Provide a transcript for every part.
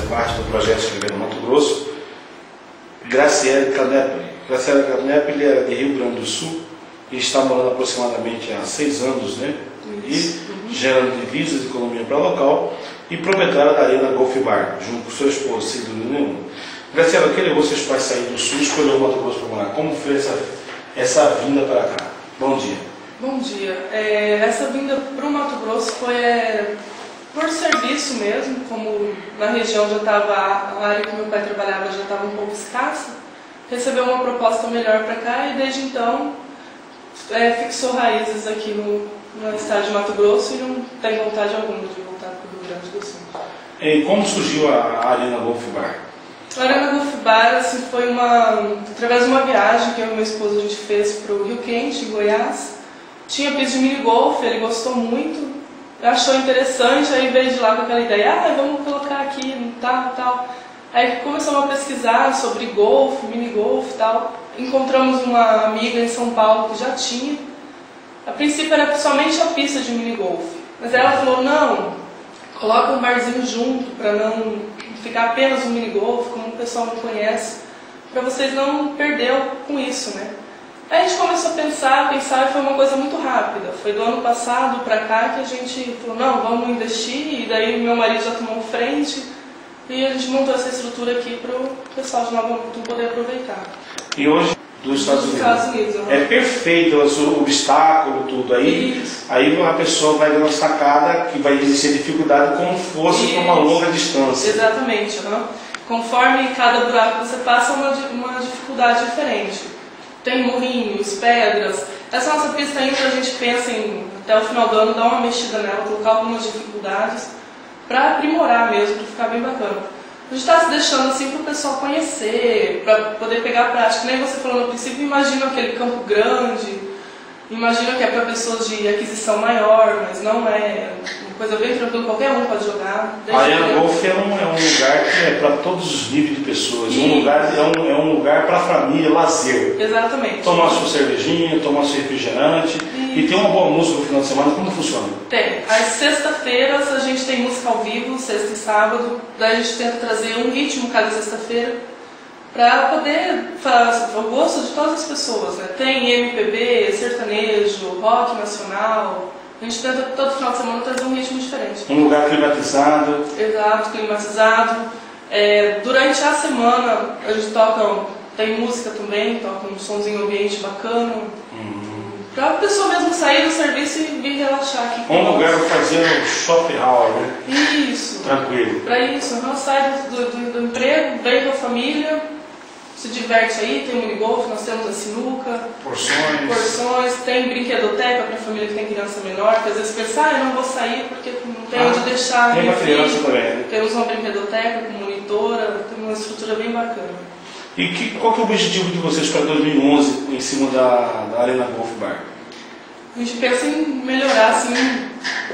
fazer parte do projeto Escrever no Mato Grosso, Graciele Canepoli. Graciele Canepoli era de Rio Grande do Sul e está morando aproximadamente há seis anos, né? Isso. E gerando divisas de economia para local e proprietária da Arena Golf Bar, junto com seu esposo, dúvida Nenhum. Graciela, o que levou seus pais sair do Sul e escolher o Mato Grosso para morar? Como foi essa, essa vinda para cá? Bom dia. Bom dia. É, essa vinda para o Mato Grosso foi é, por serviço mesmo, como na região já estava, a área que meu pai trabalhava já estava um pouco escassa, recebeu uma proposta melhor para cá e desde então é, fixou raízes aqui no, no estado de Mato Grosso e não tem vontade alguma de voltar para o Rio Grande do Sul. E como surgiu a Arena Golf Bar? A Arena Golf Bar assim, foi uma, através de uma viagem que eu e meu esposo a gente fez para o Rio Quente, em Goiás. Tinha pista de mini golf, ele gostou muito, achou interessante, aí veio de lá com aquela ideia, ah, vamos colocar aqui, tal, tal. Aí começamos a pesquisar sobre golfe, mini golf e tal. Encontramos uma amiga em São Paulo que já tinha. A princípio era somente a pista de mini golf. Mas ela falou, não, coloca um barzinho junto para não ficar apenas um mini golf, como o pessoal não conhece, para vocês não perder com isso, né? Aí a gente começou a pensar, pensar e foi uma coisa muito rápida. Foi do ano passado para cá que a gente falou, não, vamos investir, e daí meu marido já tomou frente e a gente montou essa estrutura aqui para o pessoal de Nova Mutum poder aproveitar. E hoje dos Estados Dos Unidos. Estados Unidos, uhum. É perfeito o obstáculo, tudo. Aí, Isso. aí a pessoa vai dando uma sacada que vai existir dificuldade como fosse para uma Isso. longa distância. Exatamente. uhum. Conforme cada buraco que você passa, uma, uma dificuldade diferente. Tem morrinhos, pedras. Essa nossa pista ainda a gente pensa em, até o final do ano, dar uma mexida nela, colocar algumas dificuldades para aprimorar mesmo, para ficar bem bacana. A gente está se deixando assim para o pessoal conhecer, para poder pegar a prática. Nem você falou no princípio, imagina aquele campo grande, imagina que é para pessoas de aquisição maior, mas não é. Uma coisa bem tranquila, qualquer um pode jogar. A desde Arena criança. Golf é um, é é para todos os níveis de pessoas. Um lugar, é, um, é um lugar para a família, lazer. Exatamente. Tomar sua cervejinha, tomar seu refrigerante e ter uma boa música no final de semana. Como funciona? Tem. Às sexta-feiras a gente tem música ao vivo, sexta e sábado. Daí a gente tenta trazer um ritmo cada sexta-feira para poder fazer o gosto de todas as pessoas. Né? Tem MPB, sertanejo, rock nacional. A gente tenta todo final de semana trazer um ritmo diferente. Um lugar climatizado. Exato, climatizado. É, durante a semana a gente toca, tem música também, toca um sonzinho ambiente bacana. Pra a pessoa mesmo sair do serviço e vir relaxar aqui. Um lugar para fazer um shopping hour, né? Isso. Tranquilo. Para isso, nós sai do, do, do emprego, vem com a família, se diverte aí, tem o minigolf, nós temos a sinuca, Porções. porções, tem brinquedoteca para família que tem criança menor, que às vezes pensa, ah, eu não vou sair porque não tem Ah, onde deixar Tem meu filho. também, né? Temos uma brinquedoteca com monitora, tem uma estrutura bem bacana. E que, qual que é o objetivo de vocês para 2011 em cima da, da Arena Golf Bar? A gente pensa em melhorar, assim,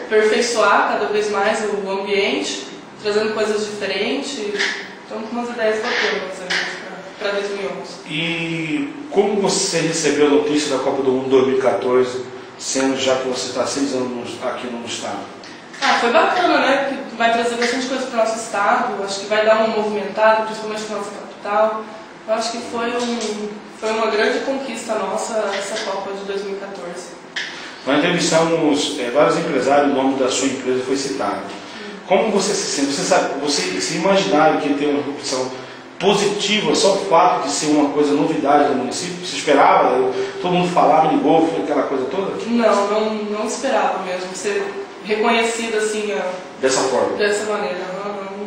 aperfeiçoar cada vez mais o ambiente, trazendo coisas diferentes. Estamos com umas ideias bacanas para 2011. E como você recebeu a notícia da Copa do Mundo 2014, sendo já que você está seis anos no- aqui no estado? Ah, foi bacana, né? Que vai trazer bastante coisa para o nosso estado. Acho que vai dar uma movimentada, principalmente para nossa capital. Eu acho que foi, um, foi uma grande conquista nossa essa Copa de 2014. Nós entrevistamos é, vários empresários, o nome da sua empresa foi citado. Como você se sente? Você, sabe, você se imaginava que ia ter uma repercussão positiva, só o fato de ser uma coisa novidade no município? Você esperava? Eu- todo mundo falava de golfe, aquela coisa toda? Não, não, não esperava mesmo ser reconhecida assim Dessa forma. dessa maneira. Não, não,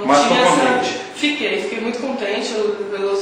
não Mas tinha essa... Fiquei, fiquei muito contente. Eu